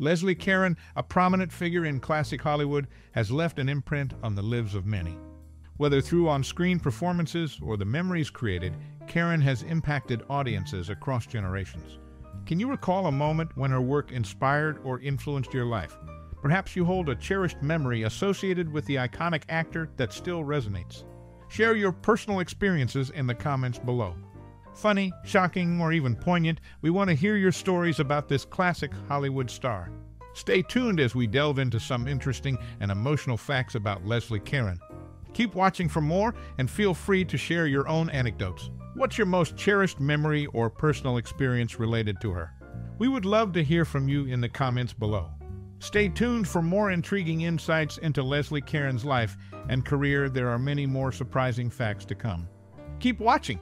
Leslie Caron, a prominent figure in classic Hollywood, has left an imprint on the lives of many. Whether through on-screen performances or the memories created, Caron has impacted audiences across generations. Can you recall a moment when her work inspired or influenced your life? Perhaps you hold a cherished memory associated with the iconic actor that still resonates. Share your personal experiences in the comments below. Funny, shocking, or even poignant, we want to hear your stories about this classic Hollywood star. Stay tuned as we delve into some interesting and emotional facts about Leslie Caron. Keep watching for more and feel free to share your own anecdotes. What's your most cherished memory or personal experience related to her? We would love to hear from you in the comments below. Stay tuned for more intriguing insights into Leslie Caron's life and career. There are many more surprising facts to come. Keep watching!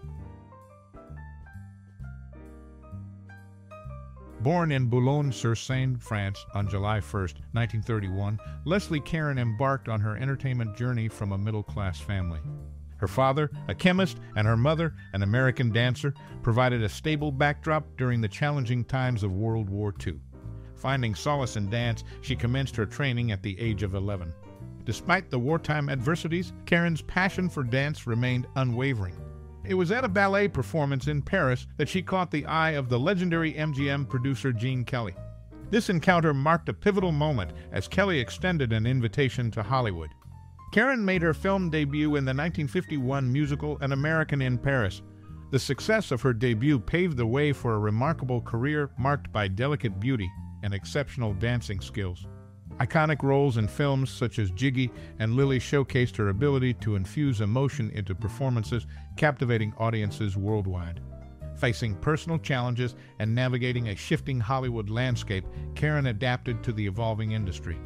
Born in Boulogne-sur-Seine, France, on July 1, 1931, Leslie Caron embarked on her entertainment journey from a middle-class family. Her father, a chemist, and her mother, an American dancer, provided a stable backdrop during the challenging times of World War II. Finding solace in dance, she commenced her training at the age of 11. Despite the wartime adversities, Caron's passion for dance remained unwavering. It was at a ballet performance in Paris that she caught the eye of the legendary MGM producer Gene Kelly. This encounter marked a pivotal moment as Kelly extended an invitation to Hollywood. Caron made her film debut in the 1951 musical An American in Paris. The success of her debut paved the way for a remarkable career marked by delicate beauty and exceptional dancing skills. Iconic roles in films such as Gigi and Lili showcased her ability to infuse emotion into performances, captivating audiences worldwide. Facing personal challenges and navigating a shifting Hollywood landscape, Caron adapted to the evolving industry.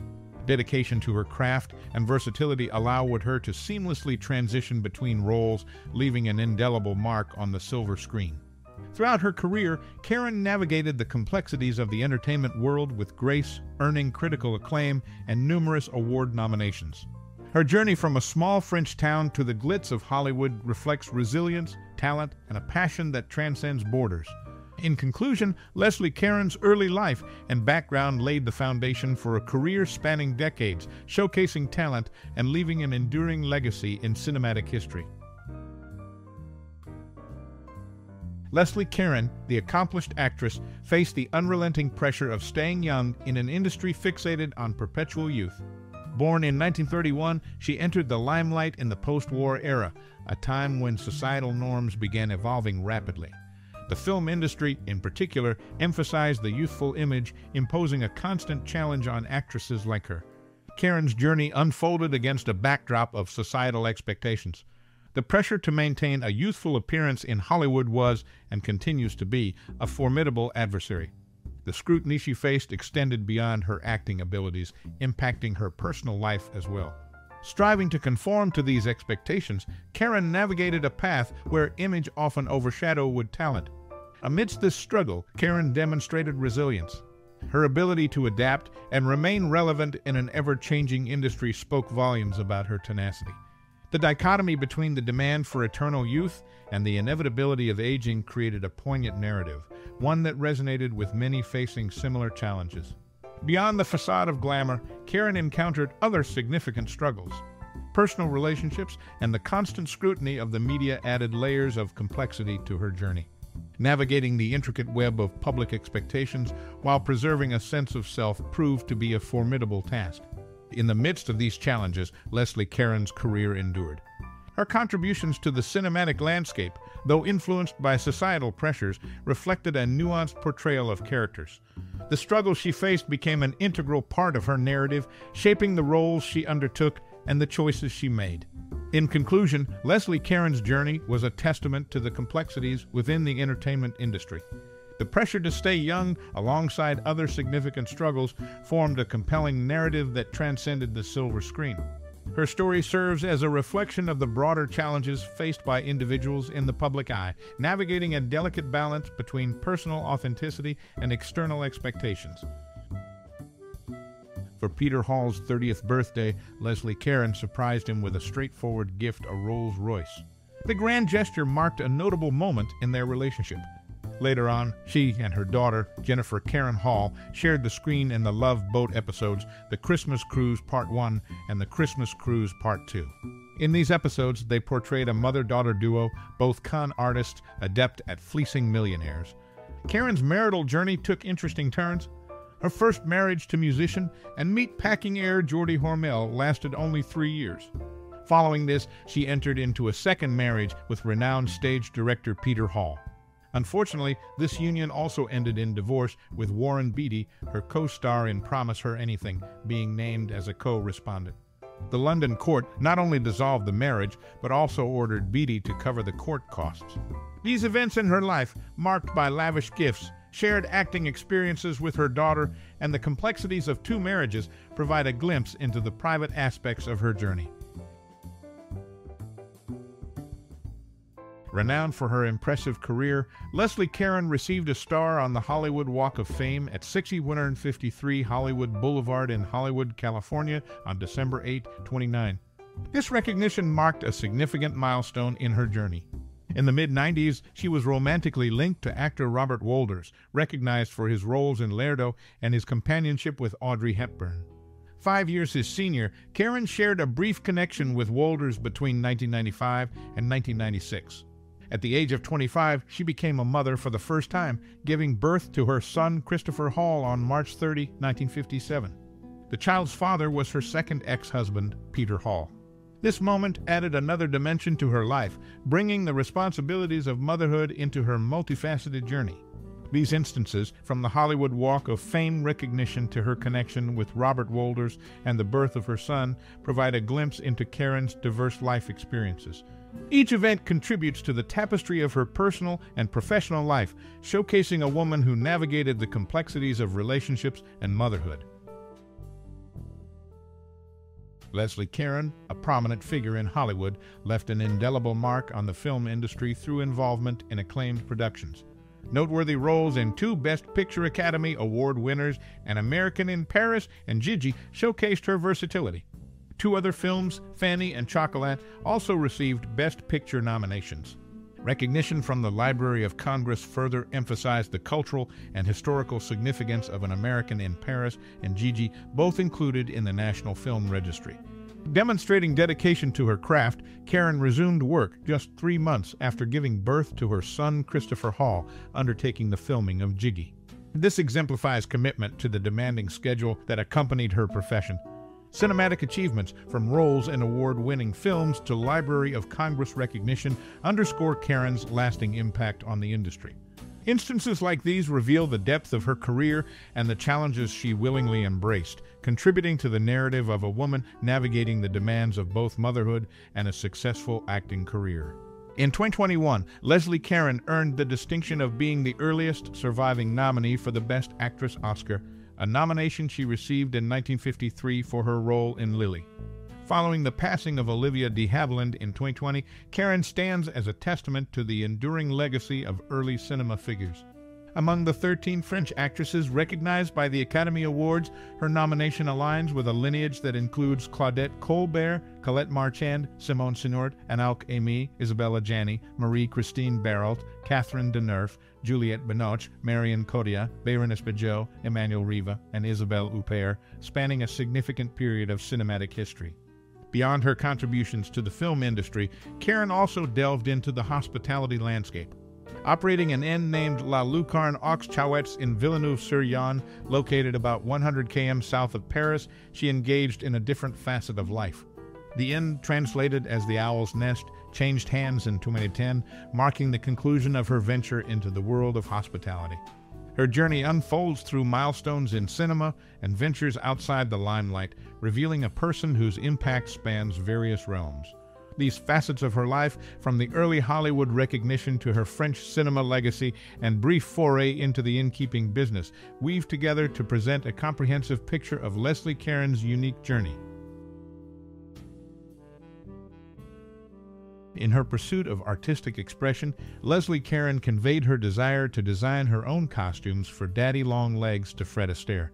Dedication to her craft and versatility allowed her to seamlessly transition between roles, leaving an indelible mark on the silver screen. Throughout her career, Caron navigated the complexities of the entertainment world with grace, earning critical acclaim and numerous award nominations. Her journey from a small French town to the glitz of Hollywood reflects resilience, talent, and a passion that transcends borders. In conclusion, Leslie Caron's early life and background laid the foundation for a career spanning decades, showcasing talent and leaving an enduring legacy in cinematic history. Leslie Caron, the accomplished actress, faced the unrelenting pressure of staying young in an industry fixated on perpetual youth. Born in 1931, she entered the limelight in the post-war era, a time when societal norms began evolving rapidly. The film industry, in particular, emphasized the youthful image, imposing a constant challenge on actresses like her. Caron's journey unfolded against a backdrop of societal expectations. The pressure to maintain a youthful appearance in Hollywood was, and continues to be, a formidable adversary. The scrutiny she faced extended beyond her acting abilities, impacting her personal life as well. Striving to conform to these expectations, Caron navigated a path where image often overshadowed talent. Amidst this struggle, Caron demonstrated resilience. Her ability to adapt and remain relevant in an ever-changing industry spoke volumes about her tenacity. The dichotomy between the demand for eternal youth and the inevitability of aging created a poignant narrative, one that resonated with many facing similar challenges. Beyond the facade of glamour, Caron encountered other significant struggles. Personal relationships and the constant scrutiny of the media added layers of complexity to her journey. Navigating the intricate web of public expectations while preserving a sense of self proved to be a formidable task. In the midst of these challenges, Leslie Caron's career endured. Her contributions to the cinematic landscape, though influenced by societal pressures, reflected a nuanced portrayal of characters. The struggles she faced became an integral part of her narrative, shaping the roles she undertook and the choices she made. In conclusion, Leslie Caron's journey was a testament to the complexities within the entertainment industry. The pressure to stay young, alongside other significant struggles, formed a compelling narrative that transcended the silver screen. Her story serves as a reflection of the broader challenges faced by individuals in the public eye, navigating a delicate balance between personal authenticity and external expectations. For Peter Hall's 30th birthday, Leslie Caron surprised him with a straightforward gift, a Rolls Royce. The grand gesture marked a notable moment in their relationship. Later on, she and her daughter, Jennifer Caron Hall, shared the screen in the Love Boat episodes The Christmas Cruise Part 1 and The Christmas Cruise Part 2. In these episodes, they portrayed a mother daughter duo, both con artists adept at fleecing millionaires. Caron's marital journey took interesting turns. Her first marriage to musician and meat-packing heir Geordie Hormel lasted only three years. Following this, she entered into a second marriage with renowned stage director Peter Hall. Unfortunately, this union also ended in divorce, with Warren Beatty, her co-star in Promise Her Anything, being named as a co-respondent. The London court not only dissolved the marriage, but also ordered Beatty to cover the court costs. These events in her life, marked by lavish gifts, shared acting experiences with her daughter, and the complexities of two marriages, provide a glimpse into the private aspects of her journey. Renowned for her impressive career, Leslie Caron received a star on the Hollywood Walk of Fame at 6153 Hollywood Boulevard in Hollywood, California on December 8, 29. This recognition marked a significant milestone in her journey. In the mid-90s, she was romantically linked to actor Robert Wolders, recognized for his roles in Laredo and his companionship with Audrey Hepburn. Five years his senior, Caron shared a brief connection with Wolders between 1995 and 1996. At the age of 25, she became a mother for the first time, giving birth to her son Christopher Hall on March 30, 1957. The child's father was her second ex-husband, Peter Hall. This moment added another dimension to her life, bringing the responsibilities of motherhood into her multifaceted journey. These instances, from the Hollywood Walk of Fame recognition to her connection with Robert Wolders and the birth of her son, provide a glimpse into Caron's diverse life experiences. Each event contributes to the tapestry of her personal and professional life, showcasing a woman who navigated the complexities of relationships and motherhood. Leslie Caron, a prominent figure in Hollywood, left an indelible mark on the film industry through involvement in acclaimed productions. Noteworthy roles in two Best Picture Academy Award winners, An American in Paris and Gigi, showcased her versatility. Two other films, Fanny and Chocolat, also received Best Picture nominations. Recognition from the Library of Congress further emphasized the cultural and historical significance of An American in Paris and Gigi, both included in the National Film Registry. Demonstrating dedication to her craft, Caron resumed work just three months after giving birth to her son Christopher Hall, undertaking the filming of Gigi. This exemplifies commitment to the demanding schedule that accompanied her profession. Cinematic achievements, from roles in award-winning films to Library of Congress recognition, underscore Caron's lasting impact on the industry. Instances like these reveal the depth of her career and the challenges she willingly embraced, contributing to the narrative of a woman navigating the demands of both motherhood and a successful acting career. In 2021, Leslie Caron earned the distinction of being the earliest surviving nominee for the Best Actress Oscar a nomination she received in 1953 for her role in Lili. Following the passing of Olivia de Havilland in 2020, Caron stands as a testament to the enduring legacy of early cinema figures. Among the 13 French actresses recognized by the Academy Awards, her nomination aligns with a lineage that includes Claudette Colbert, Colette Marchand, Simone Signoret, Anouk Aimée, Isabelle Adjani, Marie-Christine Barrault, Catherine Deneuve, Juliette Binoche, Marion Cotillard, Bérénice Bejo, Emmanuelle Riva, and Isabelle Huppert, spanning a significant period of cinematic history. Beyond her contributions to the film industry, Caron also delved into the hospitality landscape. Operating an inn named La Lucarne Aux Chouettes in Villeneuve-sur-Yonne, located about 100 km south of Paris, she engaged in a different facet of life. The inn, translated as the Owl's Nest, changed hands in 2010, marking the conclusion of her venture into the world of hospitality. Her journey unfolds through milestones in cinema and ventures outside the limelight, revealing a person whose impact spans various realms. These facets of her life, from the early Hollywood recognition to her French cinema legacy and brief foray into the innkeeping business, weave together to present a comprehensive picture of Leslie Caron's unique journey. In her pursuit of artistic expression, Leslie Caron conveyed her desire to design her own costumes for Daddy Long Legs to Fred Astaire.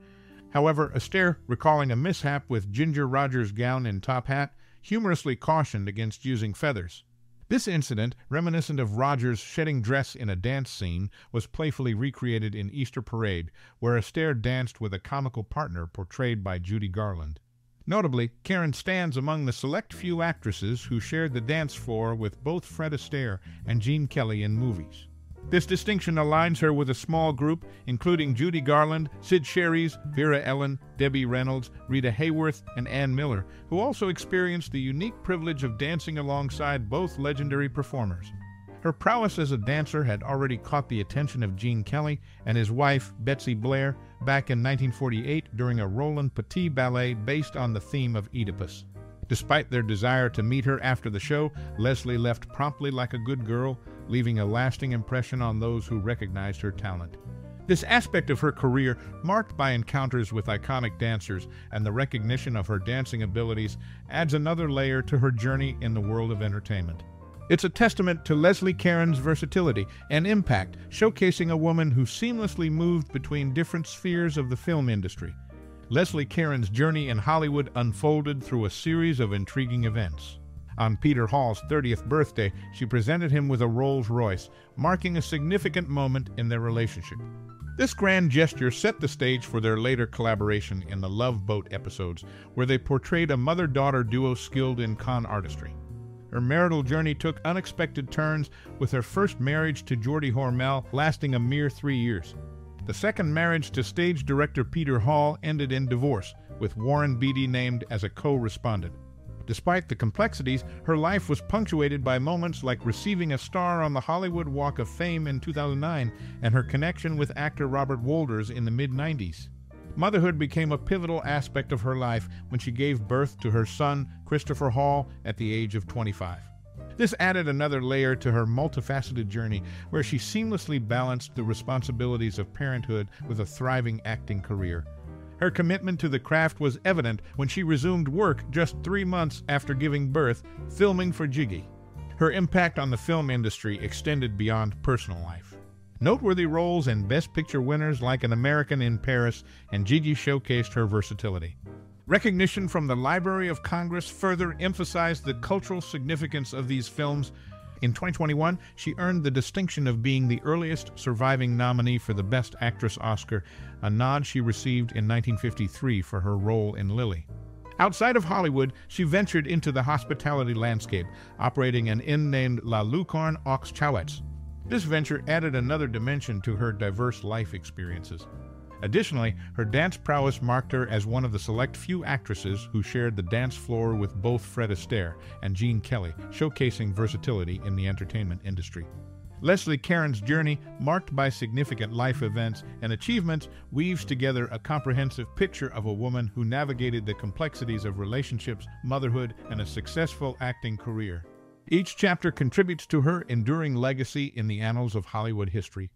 However, Astaire, recalling a mishap with Ginger Rogers' gown and top hat, humorously cautioned against using feathers. This incident, reminiscent of Rogers shedding dress in a dance scene, was playfully recreated in Easter Parade, where Astaire danced with a comical partner portrayed by Judy Garland. Notably, Caron stands among the select few actresses who shared the dance floor with both Fred Astaire and Gene Kelly in movies. This distinction aligns her with a small group, including Judy Garland, Cyd Charisse, Vera Ellen, Debbie Reynolds, Rita Hayworth, and Ann Miller, who also experienced the unique privilege of dancing alongside both legendary performers. Her prowess as a dancer had already caught the attention of Gene Kelly and his wife, Betsy Blair, back in 1948 during a Roland Petit ballet based on the theme of Oedipus. Despite their desire to meet her after the show, Leslie left promptly like a good girl, leaving a lasting impression on those who recognized her talent. This aspect of her career, marked by encounters with iconic dancers and the recognition of her dancing abilities, adds another layer to her journey in the world of entertainment. It's a testament to Leslie Caron's versatility and impact, showcasing a woman who seamlessly moved between different spheres of the film industry. Leslie Caron's journey in Hollywood unfolded through a series of intriguing events. On Peter Hall's 30th birthday, she presented him with a Rolls Royce, marking a significant moment in their relationship. This grand gesture set the stage for their later collaboration in the Love Boat episodes, where they portrayed a mother daughter duo skilled in con artistry. Her marital journey took unexpected turns, with her first marriage to Geordie Hormel lasting a mere three years. The second marriage to stage director Peter Hall ended in divorce, with Warren Beatty named as a co respondent. Despite the complexities, her life was punctuated by moments like receiving a star on the Hollywood Walk of Fame in 2009 and her connection with actor Robert Wolders in the mid 90s. Motherhood became a pivotal aspect of her life when she gave birth to her son, Christopher Hall, at the age of 25. This added another layer to her multifaceted journey, where she seamlessly balanced the responsibilities of parenthood with a thriving acting career. Her commitment to the craft was evident when she resumed work just three months after giving birth, filming for Gigi. Her impact on the film industry extended beyond personal life. Noteworthy roles and Best Picture winners like An American in Paris and Gigi showcased her versatility. Recognition from the Library of Congress further emphasized the cultural significance of these films. In 2021, she earned the distinction of being the earliest surviving nominee for the Best Actress Oscar, a nod she received in 1953 for her role in Lili. Outside of Hollywood, she ventured into the hospitality landscape, operating an inn named La Lucarne aux Chouettes. This venture added another dimension to her diverse life experiences. Additionally, her dance prowess marked her as one of the select few actresses who shared the dance floor with both Fred Astaire and Gene Kelly, showcasing versatility in the entertainment industry. Leslie Caron's journey, marked by significant life events and achievements, weaves together a comprehensive picture of a woman who navigated the complexities of relationships, motherhood, and a successful acting career. Each chapter contributes to her enduring legacy in the annals of Hollywood history.